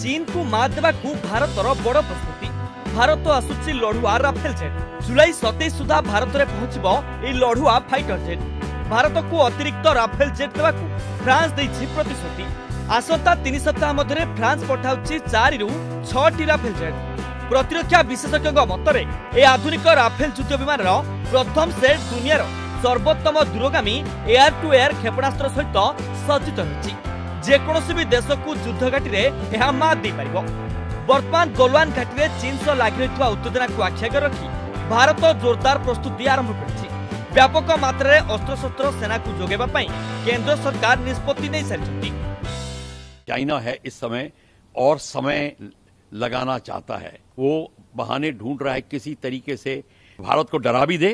ଚୀନକୁ ମାତ ଦେବାକୁ ଭାରତର ବଡ଼ ପ୍ରସ୍ତୁତି। ଭାରତ ଆସୁଛି ଲଢୁଆ ରାଫେଲ ଜେଟ୍। ଜୁଲାଇ ସତେଇଶ ସୁଦ୍ଧା ଭାରତରେ ପହଞ୍ଚିବ ଏହି ଲଢୁଆ ଫାଇଟର ଜେଟ୍। ଭାରତକୁ ଅତିରିକ୍ତ ରାଫେଲ ଜେଟ୍ ଦେବାକୁ ଫ୍ରାନ୍ସ ଦେଇଛି ପ୍ରତିଶ୍ରୁତି। ଆସନ୍ତା ତିନି ସପ୍ତାହ ମଧ୍ୟରେ ଫ୍ରାନ୍ସ ପଠାଉଛି ଚାରିରୁ ଛଅଟି ରାଫେଲ ଜେଟ୍। ପ୍ରତିରକ୍ଷା ବିଶେଷଜ୍ଞଙ୍କ ମତରେ ଏହି ଆଧୁନିକ ରାଫେଲ ଯୁଦ୍ଧ ବିମାନର ପ୍ରଥମ ସେଟ୍ ଦୁନିଆର ସର୍ବୋତ୍ତମ ଦୂରଗାମୀ ଏୟାର ଟୁ ଏୟାର କ୍ଷେପଣାସ୍ତ୍ର ସହିତ ସଜ୍ଜିତ ହୋଇଛି। ଯେକୌଣସି ବି ଦେଶକୁ ଯୁଦ୍ଧ ଘାଟିରେ ଏହା ମାତ ଦେଇପାରିବ ବର୍ତ୍ତମାନ ଗୋଲୱାନ ଘାଟିରେ ଚୀନ ସହ ଲାଗି ରହିଥିବା ଉତ୍ତେଜନାକୁ ଆଖିଆଗରେ ରଖି ଭାରତ ଜୋରଦାର ପ୍ରସ୍ତୁତି ଆରମ୍ଭ କରିଛି ବ୍ୟାପକ ମାତ୍ରାରେ ଅସ୍ତ୍ରଶସ୍ତ୍ର ସେନାକୁ ଯୋଗାଇବା ପାଇଁ କେନ୍ଦ୍ର ସରକାର ନିଷ୍ପତ୍ତି ନେଇସାରିଛନ୍ତି चाइना है इस समय और समय लगाना चाहता है वो बहाने ढूंढ रहा है किसी तरीके से भारत को डरा भी दे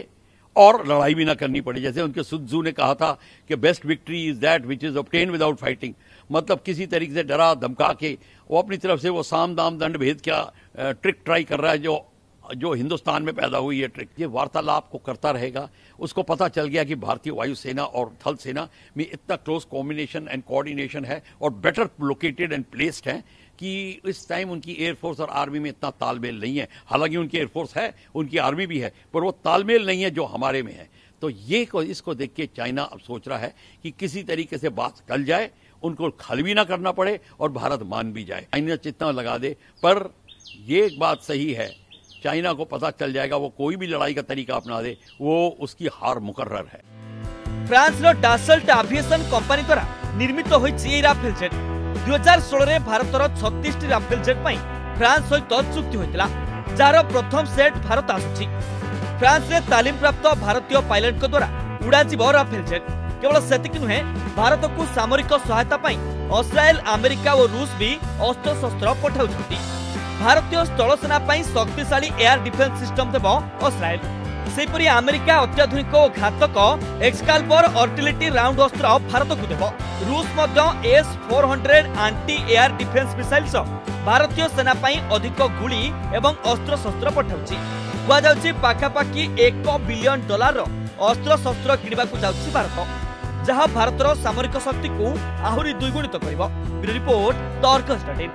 और लड़ाई भी ना करनी पड़े। जैसे उनके सुजू ने कहा था कि best victory is that which is obtain without fighting मतलब किसी तरीके से डरा, धमका के, वो अपनी तरफ़ से वो साम दाम दंड भेद क्या ट्रिक ट्राई कर रहा है, जो जो हिंदुस्तान में पैदा हुई है ट्रिक ये वार्तालाप को करता रहेगा। उसको पता चल गया कि भारतीय वायुसेना और थल सेना में इतना क्लोज कॉम्बिनेशन एंड कोऑर्डिनेशन है और बेटर लोकेटेड एंड प्लेस्ड है। कि इस टाइम उनकी एयरफोर्स और आर्मी में इतना तालमेल नहीं है। हालाँकि उनकी एयरफोर्स है, उनकी आर्मी भी है, पर वो तालमेल नहीं है जो हमारे में है। तो ये को, इसको देख के चाइना अब सोच रहा है कि किसी तरीके से बात कल जाए, उनको खल भी ना करना पड़े और भारत मान भी जाए। चाइना चितना लगा दे, पर ये एक बात सही है चाइना को पता चल जाएगा, वो कोई भी लड़ाई का तरीका अपना दे, वो उसकी हार मुकर्र है। फ्रांस रो डासल्ट एविएशन कंपनी द्वारा निर्मित होई राफेल जेट ଦୁଇ ହଜାର ଷୋହଳରେ ଭାରତର ଛତିଶଟି ରାଫେଲ ଜେଟ୍ ପାଇଁ ଫ୍ରାନ୍ସ ସହିତ ଚୁକ୍ତି ହୋଇଥିଲା ଯାହାର ପ୍ରଥମ ସେଟ୍ ଭାରତ ଆସୁଛି। ଫ୍ରାନ୍ସରେ ତାଲିମପ୍ରାପ୍ତ ଭାରତୀୟ ପାଇଲଟଙ୍କ ଦ୍ୱାରା ଉଡ଼ାଯିବ ରାଫେଲ ଜେଟ୍। କେବଳ ସେତିକି ନୁହେଁ ଭାରତକୁ ସାମରିକ ସହାୟତା ପାଇଁ ଅସ୍ରାଏଲ ଆମେରିକା ଓ ରୁଷ ବି ଅସ୍ତ୍ରଶସ୍ତ୍ର ପଠାଉଛନ୍ତି। ଭାରତୀୟ ସ୍ଥଳସେନା ପାଇଁ ଶକ୍ତିଶାଳୀ ଏୟାର ଡିଫେନ୍ସ ସିଷ୍ଟମ ଦେବ ଅସ୍ରାଏଲ। ସେହିପରି ଆମେରିକା ଅତ୍ୟାଧୁନିକ ଓ ଘାତକ ଏକ୍ସକାଲବର ଅର୍ଟିଲିଟି ରାଉଣ୍ଡ ଅସ୍ତ୍ର ଭାରତକୁ ଦେବ। ରୁଷ ମଧ୍ୟ S four hundred anti air defence missile ସହ ଭାରତୀୟ ସେନା ପାଇଁ ଅଧିକ ଗୁଳି ଏବଂ ଅସ୍ତ୍ରଶସ୍ତ୍ର ପଠାଉଛି। କୁହାଯାଉଛି ପାଖାପାଖି ଏକ ବିଲିୟନ ଡଲାରର ଅସ୍ତ୍ରଶସ୍ତ୍ର କିଣିବାକୁ ଯାଉଛି ଭାରତ ଯାହା ଭାରତର ସାମରିକ ଶକ୍ତିକୁ ଆହୁରି ଦ୍ୱିଗୁଣିତ କରିବ। ରିପୋର୍ଟ ତର୍କ ଷ୍ଟାଡିୟମ